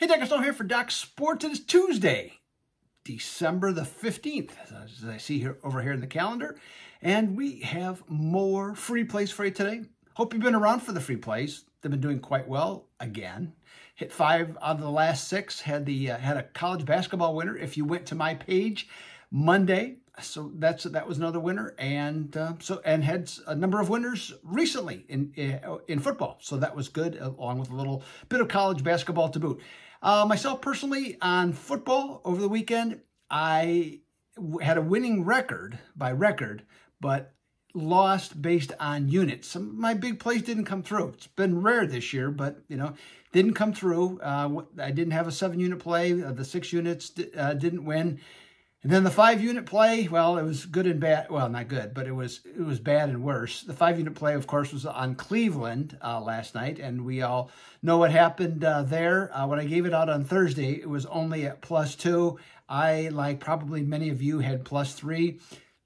Hey, Doug Upstone here for Doc Sports. It is Tuesday, December the 15th, as I see here over here in the calendar. And we have more free plays for you today. Hope you've been around for the free plays. They've been doing quite well again. Hit five out of the last six. Had the uh, had a college basketball winner. If you went to my page Monday, so that's that was another winner, and uh, so and had a number of winners recently in in football. So that was good, along with a little bit of college basketball to boot. Uh, myself personally, on football over the weekend, I had a winning record by record, but lost based on units. Some my big plays didn't come through. It's been rare this year, but you know, didn't come through. Uh, I didn't have a seven unit play. Uh, the six units uh, didn't win. And then the five unit play, well, it was good and bad. Well, not good, but it was it was bad and worse. The five unit play, of course, was on Cleveland uh, last night, and we all know what happened uh, there. Uh, when I gave it out on Thursday, it was only at plus two. I, like probably many of you, had plus three.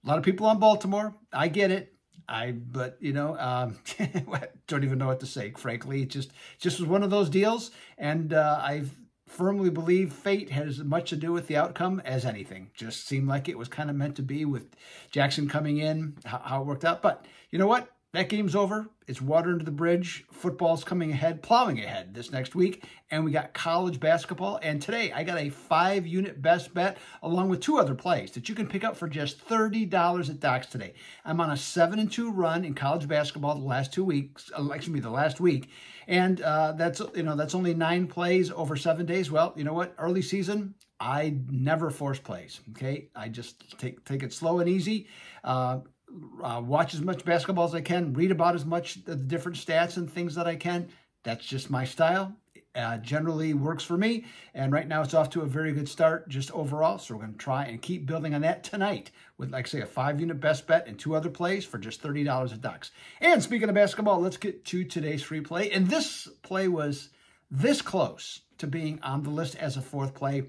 A lot of people on Baltimore. I get it. I, but you know, um, don't even know what to say. Frankly, it just just was one of those deals, and uh, I've firmly believe fate has as much to do with the outcome as anything. Just seemed like it was kind of meant to be with Jackson coming in, how, how it worked out. But you know what? That game's over. It's water under the bridge. Football's coming ahead, plowing ahead this next week. And we got college basketball. And today I got a five unit best bet along with two other plays that you can pick up for just $30 at Docs today. I'm on a seven and two run in college basketball the last two weeks, uh, excuse me, the last week. And uh, that's, you know, that's only nine plays over seven days. Well, you know what? Early season, I never force plays. Okay. I just take, take it slow and easy. Uh, uh, watch as much basketball as I can, read about as much the different stats and things that I can. That's just my style. Uh, generally works for me. And right now it's off to a very good start just overall. So we're going to try and keep building on that tonight with, like say, a five unit best bet and two other plays for just $30 at Docs. And speaking of basketball, let's get to today's free play. And this play was this close to being on the list as a fourth play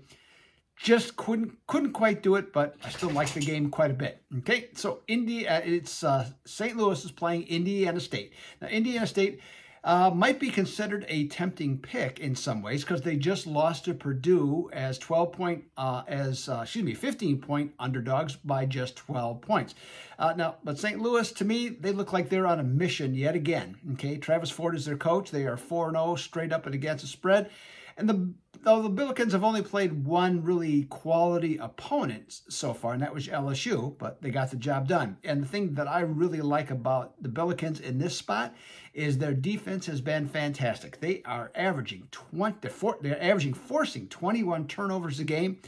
just couldn't couldn't quite do it, but I still like the game quite a bit. Okay, so India, uh, it's uh, St. Louis is playing Indiana State. Now, Indiana State uh, might be considered a tempting pick in some ways because they just lost to Purdue as 12 point, uh, as uh, excuse me, 15 point underdogs by just 12 points. Uh, now, but St. Louis, to me, they look like they're on a mission yet again. Okay, Travis Ford is their coach. They are 4 0 straight up and against the spread. And the though the Billikens have only played one really quality opponent so far, and that was LSU, but they got the job done. And the thing that I really like about the Billikens in this spot is their defense has been fantastic. They are averaging 20, they're averaging forcing 21 turnovers a game.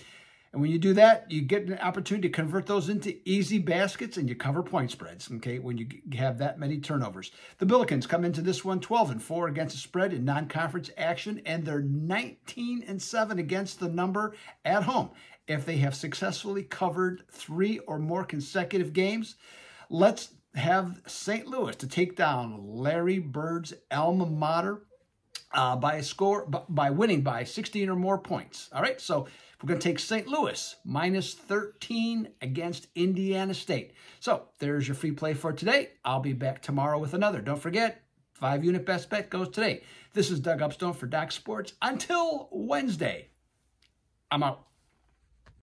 And when you do that, you get an opportunity to convert those into easy baskets and you cover point spreads, okay, when you have that many turnovers. The Billikens come into this one 12 and 4 against the spread in non-conference action, and they're 19 and 7 against the number at home. If they have successfully covered three or more consecutive games, let's have St. Louis to take down Larry Bird's alma mater uh, by a score by winning by 16 or more points. All right, so we're going to take St. Louis minus 13 against Indiana State. So there's your free play for today. I'll be back tomorrow with another. Don't forget, five unit best bet goes today. This is Doug Upstone for Doc Sports. Until Wednesday, I'm out.